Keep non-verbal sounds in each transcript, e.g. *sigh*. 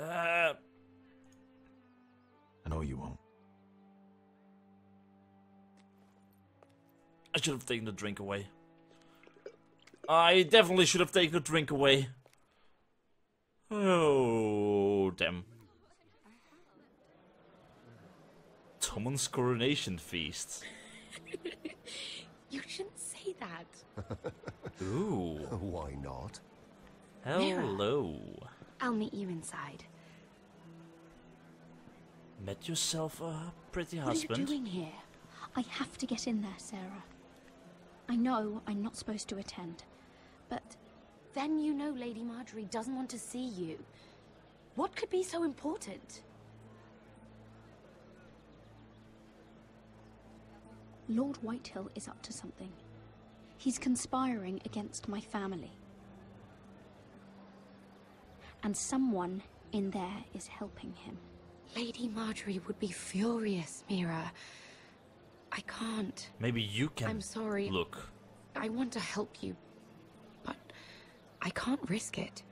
Uh, I know you won't. I should have taken the drink away. I definitely should have taken the drink away. Oh, damn. Tommen's coronation feast. *laughs* You shouldn't say that. Ooh. *laughs* Why not? Hello. I'll meet you inside. Met yourself a pretty husband. What are you doing here? I have to get in there, Sarah. I know I'm not supposed to attend, but Then you know Lady Margaery doesn't want to see you. What could be so important? Lord Whitehill is up to something. He's conspiring against my family. And someone in there is helping him. Lady Margaery would be furious, Mira. I can't. Maybe you can I'm sorry. look. I want to help you, but I can't risk it.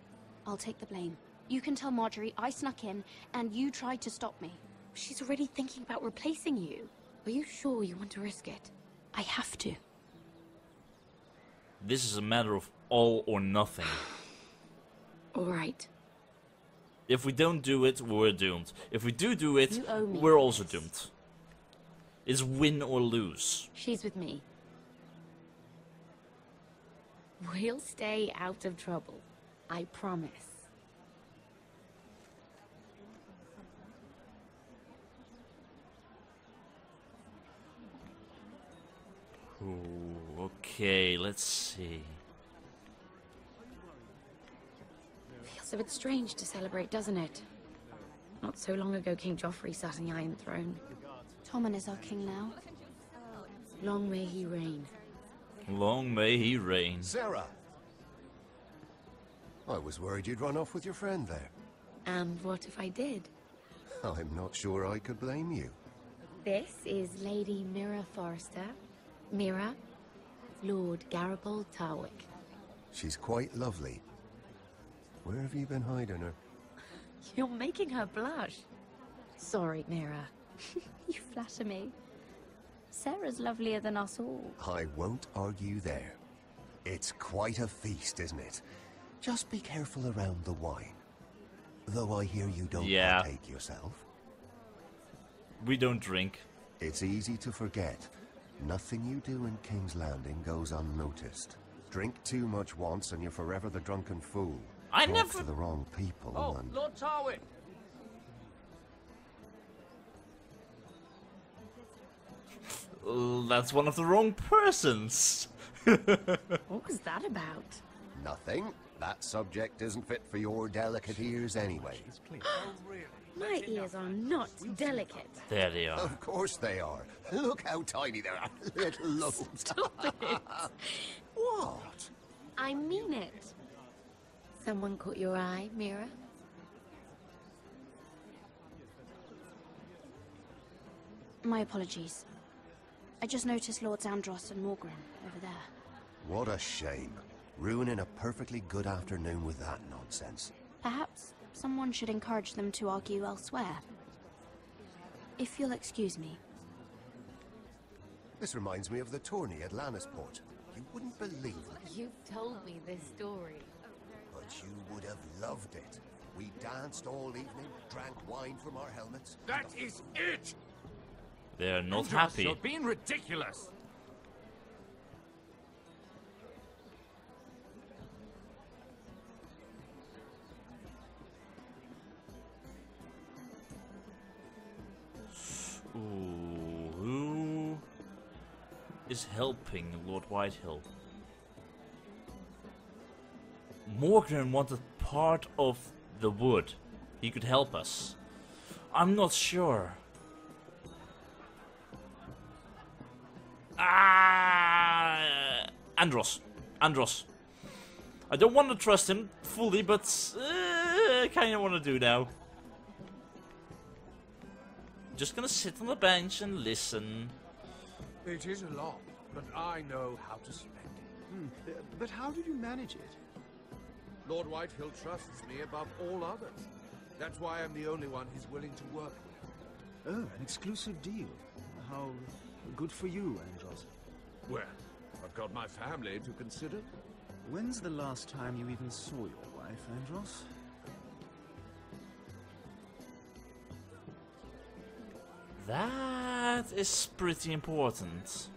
I'll take the blame. You can tell Margaery I snuck in and you tried to stop me. She's already thinking about replacing you. Are you sure you want to risk it? I have to. This is a matter of all or nothing. *sighs* All right. If we don't do it, we're doomed. If we do do it, You owe me we're for also doomed. It's win or lose. She's with me. We'll stay out of trouble. I promise. Ooh, okay, let's see. Feels a bit strange to celebrate, doesn't it? Not so long ago, King Joffrey sat on the Iron Throne. Tommen is our king now. Long may he reign. Long may he reign. Sarah! I was worried you'd run off with your friend there. And what if I did? I'm not sure I could blame you. This is Lady Mira Forrester. Mira, Lord Garibald Tarwick. She's quite lovely. Where have you been hiding her? You're making her blush. Sorry, Mira. *laughs* You flatter me. Sarah's lovelier than us all. I won't argue there. It's quite a feast, isn't it? Just be careful around the wine. Though I hear you don't Yeah. partake yourself. We don't drink. It's easy to forget. Nothing you do in King's Landing goes unnoticed. Drink too much once and you're forever the drunken fool. I Talk never- to the wrong people Oh, and... Lord Tarwick! Uh, that's one of the wrong persons. *laughs* What was that about? Nothing. That subject isn't fit for your delicate ears anyway. My ears are not delicate. There they are. Of course they are. Look how tiny they are. *laughs* Little lobes. Stop it. *laughs* What? I mean it. Someone caught your eye, Mira? My apologies. I just noticed Lords Andros and Morgryn over there. What a shame. Ruining a perfectly good afternoon with that nonsense. Perhaps someone should encourage them to argue elsewhere. If you'll excuse me. This reminds me of the tourney at Lannisport. You wouldn't believe it, You've told me this story. But you would have loved it. We danced all evening, drank wine from our helmets. That is it! They're not Andros, happy. You're being ridiculous! Ooh, who is helping Lord Whitehill? Morgryn wanted part of the wood. He could help us. I'm not sure. Ah, Andros. Andros. I don't want to trust him fully, but uh, I kind of want to do now. Just gonna sit on the bench and listen. It is a lot, but I know how to spend it. Hmm. But how did you manage it? Lord Whitehill trusts me above all others. That's why I'm the only one he's willing to work with. Oh, an exclusive deal. How good for you, Andros. Well, I've got my family to consider. When's the last time you even saw your wife, Andros? That is pretty important.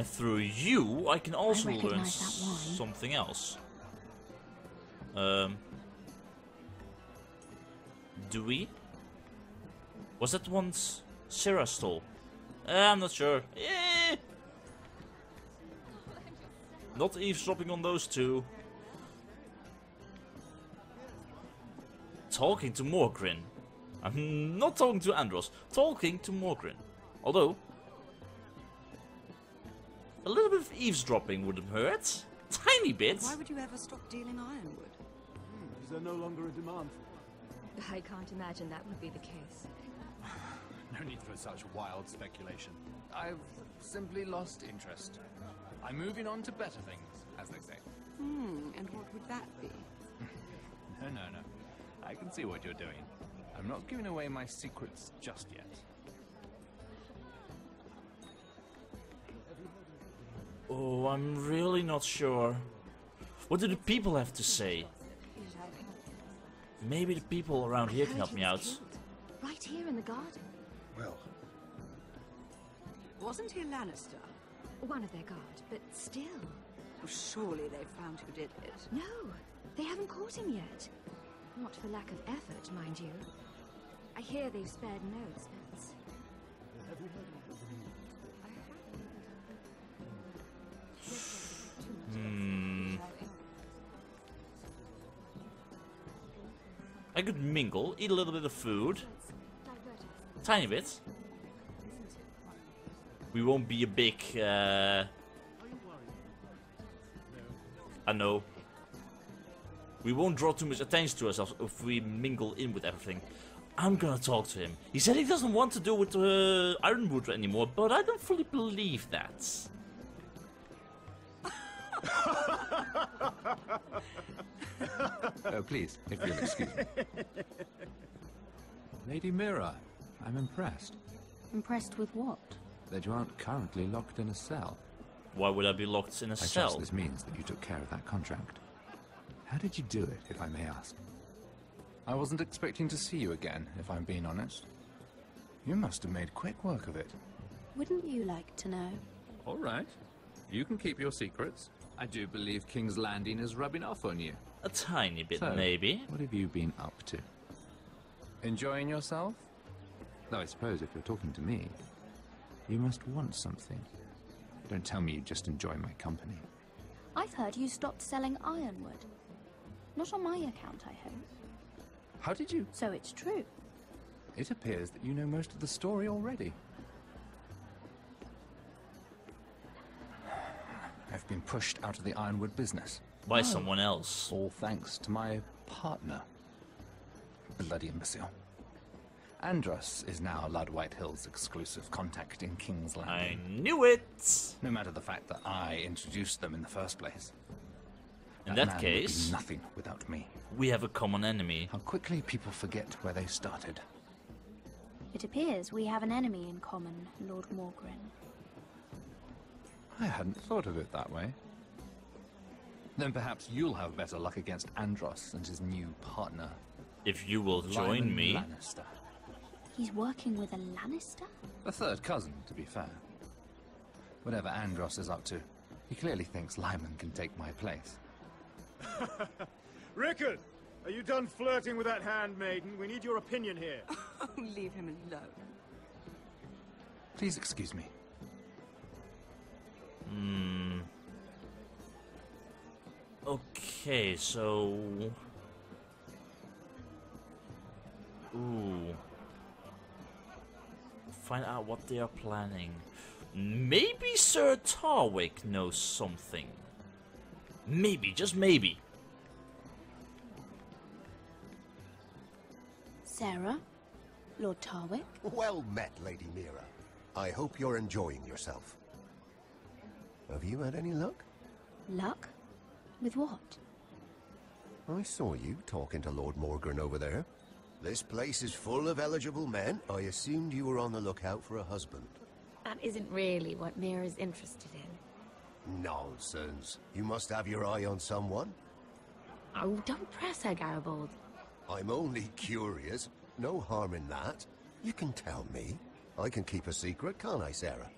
And through you, I can also learn that wine. something else. Um, do we? Was that once Sarah stole? Uh, I'm not sure. Eh. Not eavesdropping on those two. Talking to Morgryn. I'm not talking to Andros. Talking to Morgryn. Although, a little bit of eavesdropping wouldn't hurt. Tiny bit. Why would you ever stop dealing ironwood? Is there no longer a demand for it? I can't imagine that would be the case. *sighs* No need for such wild speculation. I've simply lost interest. I'm moving on to better things, as they say. Hmm, and what would that be? *laughs* No, no, no. I can see what you're doing. I'm not giving away my secrets just yet. Oh, I'm really not sure. What do the people have to say? Maybe the people around here can help me out. Right here in the garden. Well, Wasn't he a Lannister? One of their guard, but still. Well, surely they found who did it. No, they haven't caught him yet. Not for lack of effort, mind you. I hear they've spared no expense. I could mingle, eat a little bit of food, tiny bit. We won't be a big. Uh, I know. We won't draw too much attention to ourselves if we mingle in with everything. I'm gonna talk to him. He said he doesn't want to do with uh, Ironwood anymore, but I don't fully believe that. *laughs* *laughs* Oh, please, if you'll excuse me. *laughs* Lady Mira, I'm impressed Impressed with what? that you aren't currently locked in a cell. Why would I be locked in a I cell? trust this means that you took care of that contract. How did you do it, if I may ask? I wasn't expecting to see you again, if I'm being honest. You must have made quick work of it. Wouldn't you like to know? All right. You can keep your secrets. I do believe King's Landing is rubbing off on you. A tiny bit, So, maybe. What have you been up to? Enjoying yourself? Though I suppose if you're talking to me, you must want something. Don't tell me you just enjoy my company. I've heard you stopped selling ironwood. Not on my account, I hope. How did you? So it's true. It appears that you know most of the story already. *sighs* I've been pushed out of the ironwood business. By someone else. All thanks to my partner. Bloody imbecile. Andros is now Lud Whitehill's exclusive contact in King's I knew it! No matter the fact that I introduced them in the first place. In That that man would be case, nothing without me. we have a common enemy. How quickly people forget where they started. It appears we have an enemy in common, Lord Morgryn. I hadn't thought of it that way. Then perhaps you'll have better luck against Andros and his new partner, If you will join Lyman me. Lannister. He's working with a Lannister? A third cousin, to be fair. Whatever Andros is up to, he clearly thinks Lyman can take my place. *laughs* Rickard! Are you done flirting with that handmaiden? We need your opinion here. *laughs* Oh, leave him alone. Please excuse me. Hmm. Okay, so. Ooh. Find out what they are planning. Maybe Sir Tarwick knows something. Maybe, just maybe. Sarah? Lord Tarwick? well met, Lady Mira. I hope you're enjoying yourself. Have you had any luck? Luck? With what? I saw you talking to Lord Morgryn over there. This place is full of eligible men. I assumed you were on the lookout for a husband. That isn't really what Mira's interested in. Nonsense. You must have your eye on someone. Oh, don't press her, Garibaldi. I'm only curious. No harm in that. You can tell me. I can keep a secret, can't I, Sarah?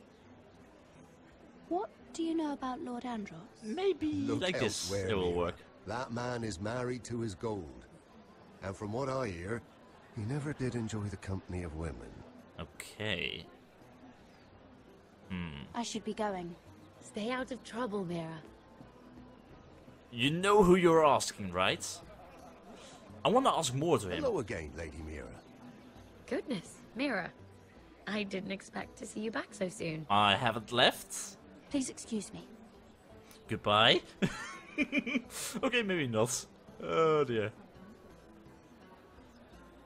What do you know about Lord Andros? Maybe Look like this elsewhere, it will work. That man is married to his gold. And from what I hear, he never did enjoy the company of women. Okay. Hmm. I should be going. Stay out of trouble, Mira. You know who you're asking, right? I want to ask more to him. Hello again, Lady Mira. Goodness, Mira. I didn't expect to see you back so soon. I haven't left. Please excuse me. Goodbye. *laughs* okay, maybe not. Oh dear.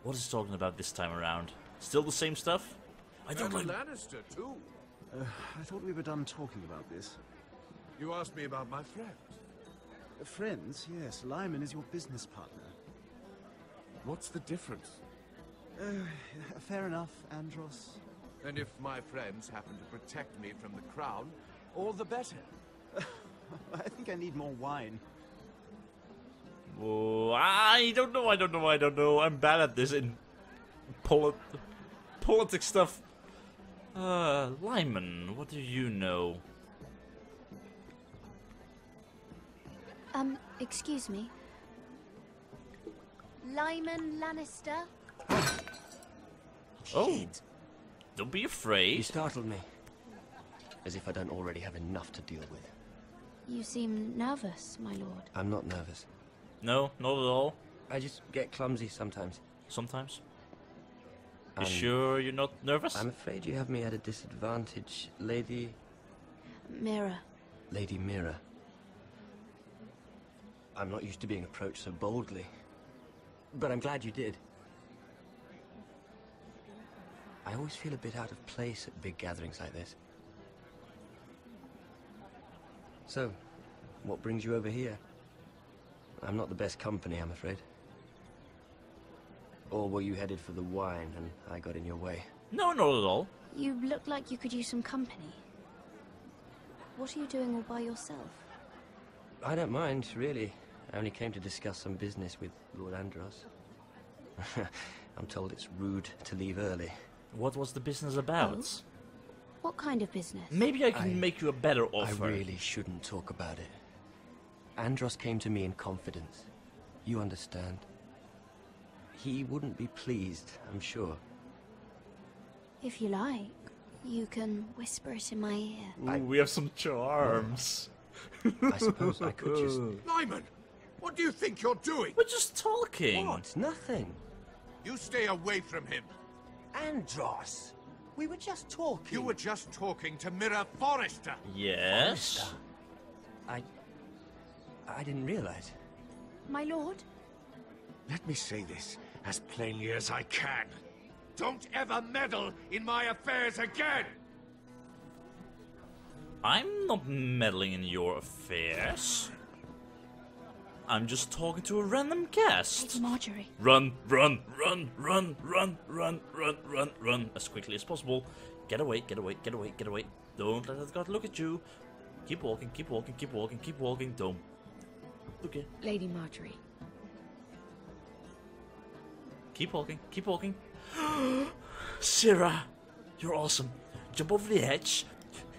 What is he talking about this time around? Still the same stuff? I don't And like. a Lannister, too. Uh, I thought we were done talking about this. You asked me about my friends. Uh, friends, yes. Lyman is your business partner. What's the difference? Uh, fair enough, Andros. And if my friends happen to protect me from the crown, all the better. *laughs* I think I need more wine. Oh, I don't know. I don't know. I don't know. I'm bad at this in polit politics stuff. Uh, Lyman, what do you know? Um, excuse me. Lyman Lannister? Oh, don't be afraid. You startled me. As if I don't already have enough to deal with. You seem nervous, my lord. I'm not nervous. No, not at all. I just get clumsy sometimes. Sometimes. You And sure you're not nervous? I'm afraid you have me at a disadvantage, Lady... Mira. Lady Mira. I'm not used to being approached so boldly. But I'm glad you did. I always feel a bit out of place at big gatherings like this. So, what brings you over here? I'm not the best company, I'm afraid. Or were you headed for the wine and I got in your way? No, not at all. You look like you could use some company. What are you doing all by yourself? I don't mind, really. I only came to discuss some business with Lord Andros. *laughs* I'm told it's rude to leave early. What was the business about? Oh. What kind of business? Maybe I can I- make you a better offer. I really shouldn't talk about it. Andros came to me in confidence. You understand? He wouldn't be pleased, I'm sure. If you like, you can whisper it in my ear. Ooh, we have some charms. I suppose I could just... *laughs* Lyman, what do you think you're doing? We're just talking. What? Nothing. You stay away from him. Andros! We were just talking. You were just talking to Mira Forrester. Yes. I... I didn't realize. My lord? Let me say this as plainly as I can. Don't ever meddle in my affairs again! I'm not meddling in your affairs. I'm just talking to a random guest. Lady Margaery. Run, run, run, run, run, run, run, run, run as quickly as possible. Get away, get away, get away, get away. Don't let that god look at you. Keep walking, keep walking, keep walking, keep walking. Don't. Okay. Lady Margaery. Keep walking, keep walking. *gasps* Sarah, you're awesome. Jump over the edge,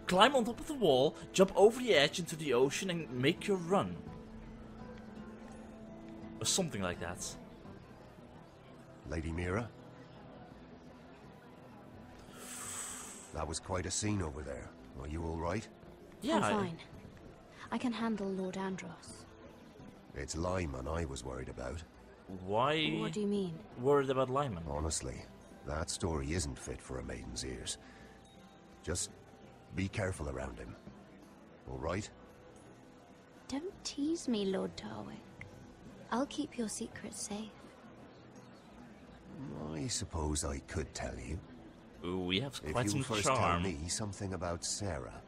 climb on top of the wall, jump over the edge into the ocean, and make your run. Or something like that. Lady Mira? That was quite a scene over there. Are you all right? Yeah. I'm fine. I can handle Lord Andros. It's Lyman I was worried about. Why What do you mean? worried about Lyman? Honestly, that story isn't fit for a maiden's ears. Just be careful around him. All right? Don't tease me, Lord Tarwick. I'll keep your secret safe. I suppose I could tell you. Ooh, we have If quite you some first charm. tell me something about Sarah.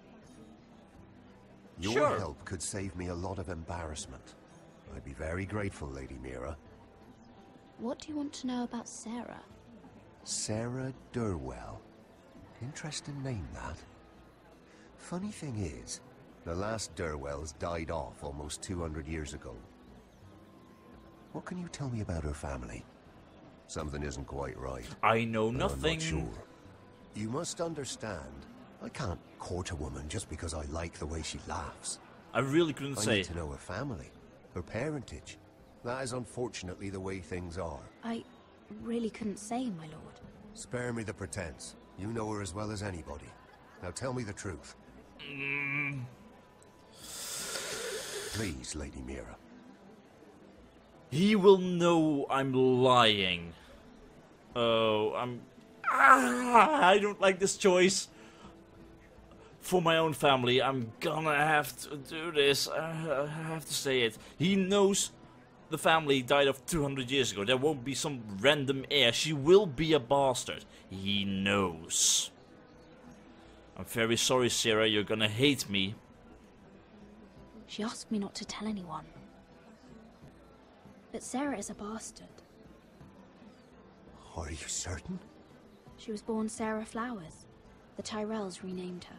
Your Sure. help could save me a lot of embarrassment. I'd be very grateful, Lady Mira. What do you want to know about Sarah? Sarah Durwell. Interesting name, that. Funny thing is, the last Durwells died off almost 200 years ago. What can you tell me about her family? Something isn't quite right. I know but I'm nothing. not sure. You must understand, I can't court a woman just because I like the way she laughs. I really couldn't I say. need to know her family, her parentage. That is unfortunately the way things are. I really couldn't say, my lord. Spare me the pretense. You know her as well as anybody. Now tell me the truth. Mm. Please, Lady Mira. He will know I'm lying. Oh, I'm. Ah, I don't like this choice. For my own family, I'm gonna have to do this. I have to say it. He knows the family died of 200 years ago. There won't be some random heir. She will be a bastard. He knows. I'm very sorry, Sarah. You're gonna hate me. She asked me not to tell anyone. But Sarah is a bastard. Are you certain? She was born Sarah Flowers. The Tyrells renamed her.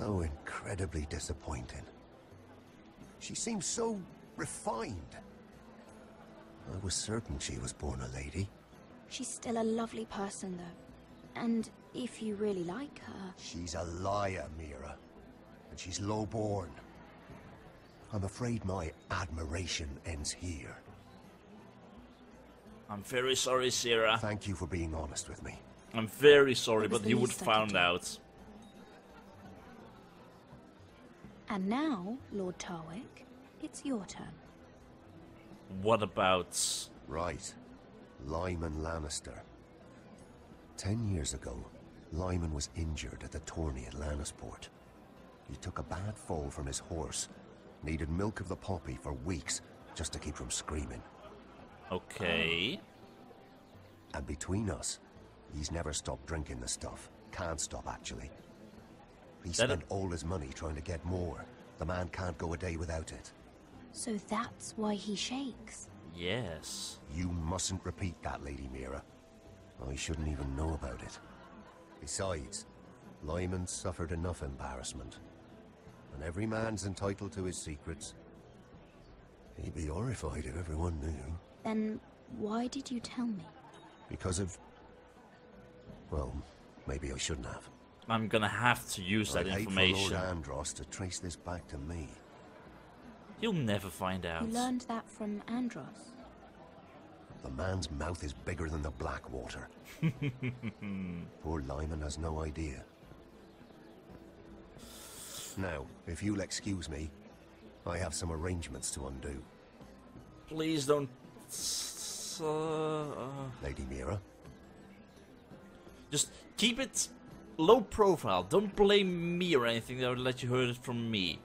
How incredibly disappointing. She seems so refined. I was certain she was born a lady. She's still a lovely person, though. And if you really like her, She's a liar, Mira. And she's low-born. I'm afraid my admiration ends here. I'm very sorry, Sarah. Thank you for being honest with me. I'm very sorry, but the he would least found out. and now, Lord Tarwick, it's your turn. What about... Right. Lyman Lannister. Ten years ago, Lyman was injured at the tourney at Lannisport. He took a bad fall from his horse. Needed milk of the poppy for weeks just to keep from screaming. Okay. Um, and between us, he's never stopped drinking the stuff. Can't stop, actually. He That- spent all his money trying to get more. The man can't go a day without it. So that's why he shakes. Yes. You mustn't repeat that, Lady Mira. I shouldn't even know about it. Besides, Lyman suffered enough embarrassment. And every man's entitled to his secrets. He'd be horrified if everyone knew. Then why did you tell me? Because of... Well, maybe I shouldn't have. I'm gonna have to use that I'd hate information. for Lord Andros to trace this back to me. You'll never find out. You learned that from Andros. The man's mouth is bigger than the Blackwater. *laughs* Poor Lyman has no idea. Now, if you'll excuse me, I have some arrangements to undo. Please don't... Uh, Lady Mira, just keep it low profile. Don't blame me or anything that would let you hear it from me.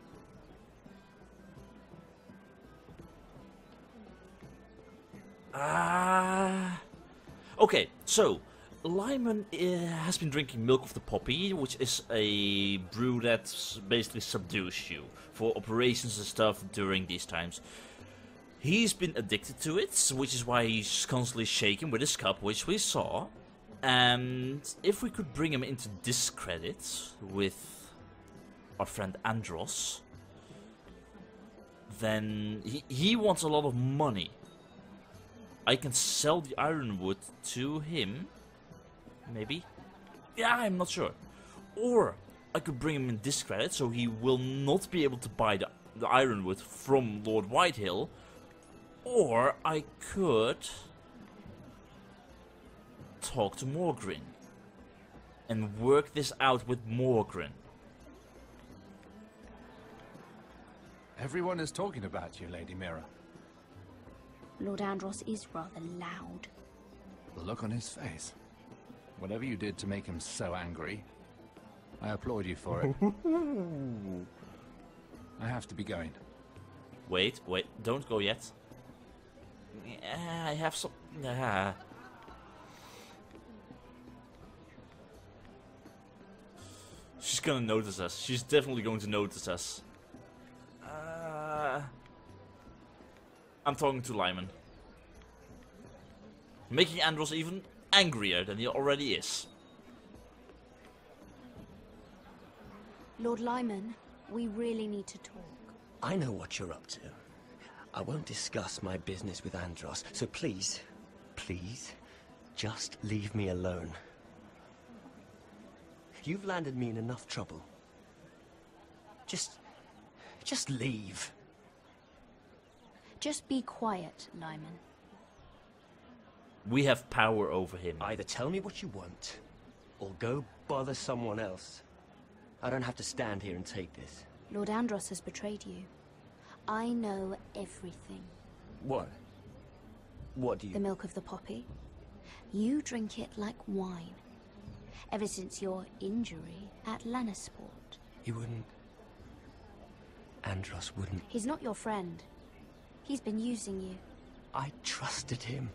Ah. okay, so Lyman uh, has been drinking milk of the poppy, which is a brew that basically subdues you for operations and stuff during these times. He's been addicted to it, which is why he's constantly shaking with his cup, which we saw. And if we could bring him into discredit with our friend Andros, then he, he wants a lot of money. I can sell the ironwood to him, maybe? Yeah, I'm not sure. Or I could bring him in discredit so he will not be able to buy the, the ironwood from Lord Whitehill. Or I could talk to Morgryn and work this out with Morgryn. Everyone is talking about you, Lady Mira. Lord Andros is rather loud. The look on his face. Whatever you did to make him so angry, I applaud you for it. *laughs* I have to be going. Wait, wait, don't go yet. I have some. Yeah. She's gonna notice us. She's definitely going to notice us. Uh, I'm talking to Lyman. Making Andros even angrier than he already is. Lord Lyman, we really need to talk. I know what you're up to. I won't discuss my business with Andros, so please, please, just leave me alone. You've landed me in enough trouble. Just... just leave. Just be quiet, Lyman. We have power over him. Either tell me what you want, or go bother someone else. I don't have to stand here and take this. Lord Andros has betrayed you. I know everything. What? What do you... The milk of the poppy. You drink it like wine. Ever since your injury at Lannisport. He wouldn't... Andros wouldn't... He's not your friend. He's been using you. I trusted him.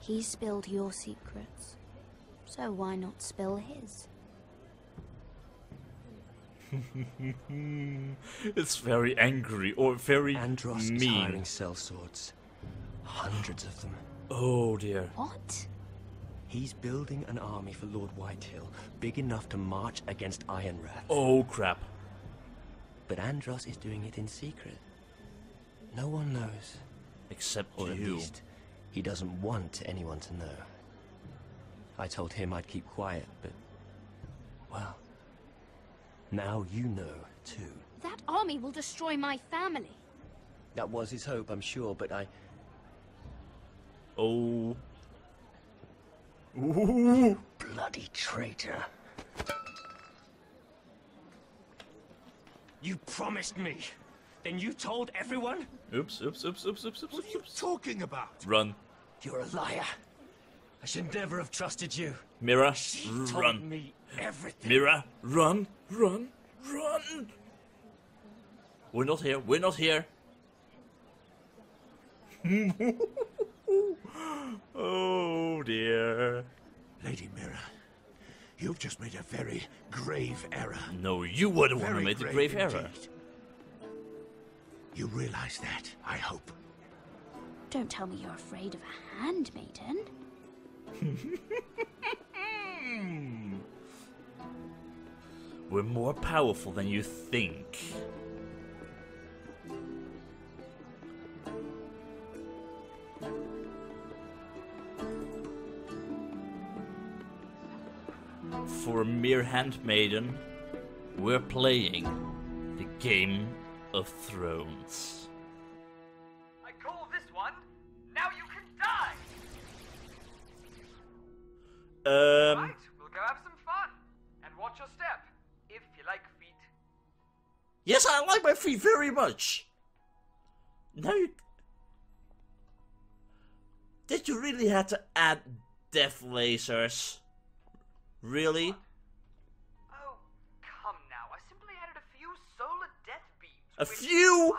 He spilled your secrets. So why not spill his? *laughs* it's very angry or very Andros mean. is hiring sellswords. Hundreds of them. Oh dear. What? He's building an army for Lord Whitehill, big enough to march against Ironrath. Oh crap. But Andros is doing it in secret. No one knows. Except or at you. least, he doesn't want anyone to know. I told him I'd keep quiet, but... Well... Now you know, too. That army will destroy my family. That was his hope, I'm sure, but I... Oh. Ooh. Bloody traitor. You promised me. Then you told everyone? Oops, oops, oops, oops, oops, oops, What are you talking about? Run. You're a liar. I should never have trusted you. Mira, She run. told me everything. Mira, run, run, run. We're not here. We're not here. *laughs* oh dear. Lady Mira, you've just made a very grave error. No, you were the one who made the grave error. Indeed. You realize that, I hope. Don't tell me you're afraid of a handmaiden. *laughs* We're more powerful than you think. For a mere handmaiden, we're playing the Game of Thrones. I call this one, Now You Can Die! Um, right, we'll go have some fun. And watch your step, if you like feet. yes, I like my feet very much. Now you... Did you really have to add death lasers? Really? Oh, a few